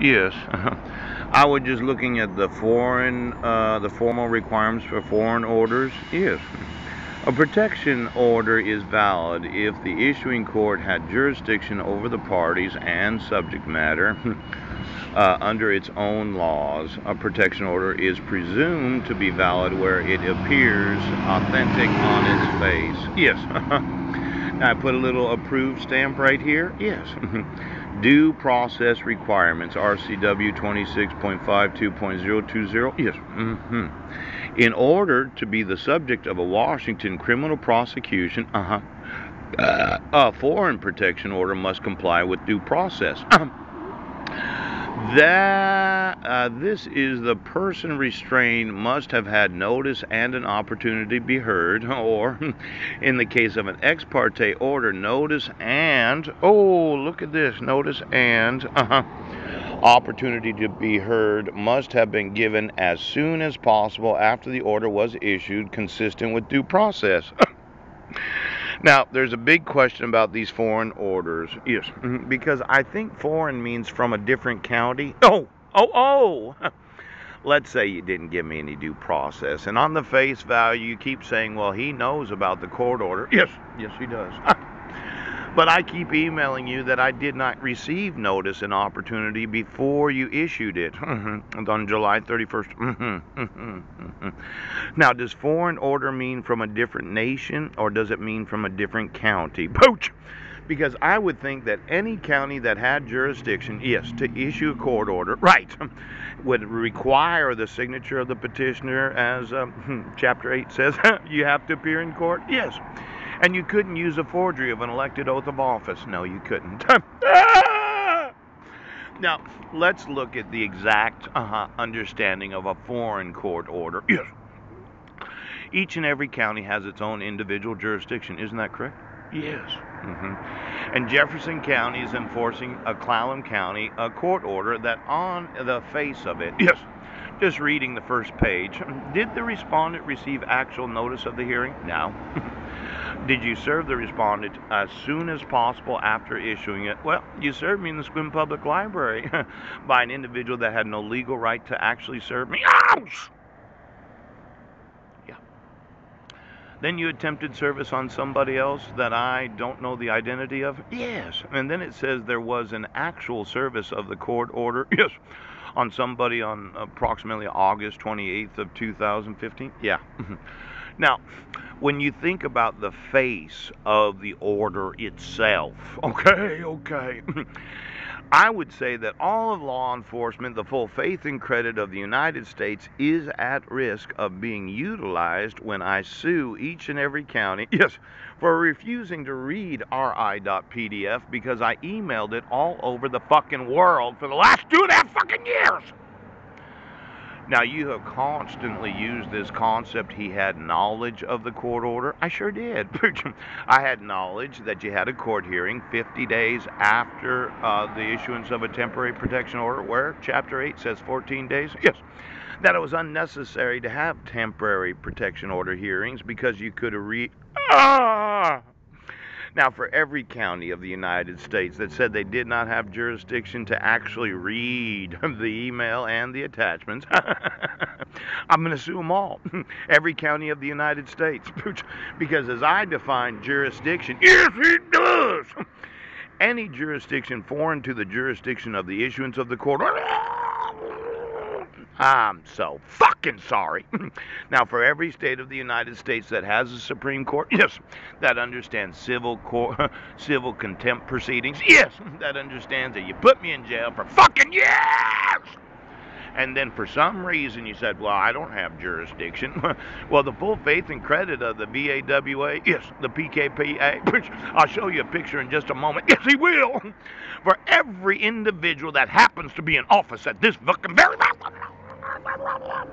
Yes. I was just looking at the foreign, uh, the formal requirements for foreign orders. Yes. A protection order is valid if the issuing court had jurisdiction over the parties and subject matter uh, under its own laws. A protection order is presumed to be valid where it appears authentic on its face. Yes. I put a little approved stamp right here. Yes. Due process requirements, RCW 26.52.020. Yes. Mm-hmm. In order to be the subject of a Washington criminal prosecution, uh-huh, uh, a foreign protection order must comply with due process. That uh, this is the person restrained must have had notice and an opportunity to be heard, or in the case of an ex parte order, notice and oh, look at this, notice and uh-huh, opportunity to be heard must have been given as soon as possible after the order was issued, consistent with due process. Now, there's a big question about these foreign orders. Yes, mm-hmm, because I think foreign means from a different county. Oh, oh, oh! Let's say you didn't give me any due process, and on the face value, you keep saying, well, he knows about the court order. Yes, yes, he does. But I keep emailing you that I did not receive notice and opportunity before you issued it on July 31st. now, does foreign order mean from a different nation or does it mean from a different county? Pooch! Because I would think that any county that had jurisdiction, yes, to issue a court order, right, would require the signature of the petitioner, as um, Chapter 8 says, you have to appear in court? Yes. And you couldn't use a forgery of an elected oath of office. No, you couldn't. now, let's look at the exact uh-huh, understanding of a foreign court order. Yes. Each and every county has its own individual jurisdiction. Isn't that correct? Yes. Mm-hmm. And Jefferson County is enforcing a Clallam County a court order that, on the face of it, yes, just reading the first page, did the respondent receive actual notice of the hearing? No. Did you serve the respondent as soon as possible after issuing it? Well, you served me in the Sequim Public Library by an individual that had no legal right to actually serve me. Ouch! Yeah. Then you attempted service on somebody else that I don't know the identity of? Yes. And then it says there was an actual service of the court order? Yes. On somebody on approximately August 28th of 2015? Yeah. Mm-hmm. Now, when you think about the face of the order itself, okay, okay, I would say that all of law enforcement, the full faith and credit of the United States, is at risk of being utilized when I sue each and every county, yes, for refusing to read RI.PDF because I emailed it all over the fucking world for the last two and a half fucking years. Now, you have constantly used this concept he had knowledge of the court order. I sure did. I had knowledge that you had a court hearing 50 days after uh, the issuance of a temporary protection order, where Chapter 8 says 14 days. Yes. That it was unnecessary to have temporary protection order hearings because you could have re. Ah! Now, for every county of the United States that said they did not have jurisdiction to actually read the email and the attachments, I'm going to sue them all. every county of the United States. because as I define jurisdiction, yes, it does! Any jurisdiction foreign to the jurisdiction of the issuance of the court I'm so fucking sorry. now, for every state of the United States that has a Supreme Court, yes, that understands civil court, civil contempt proceedings, yes, that understands that you put me in jail for fucking years. And then for some reason you said, well, I don't have jurisdiction. well, the full faith and credit of the VAWA, yes, the PKPA, which I'll show you a picture in just a moment. Yes, he will. For every individual that happens to be in office at this fucking very blah, blah, blah.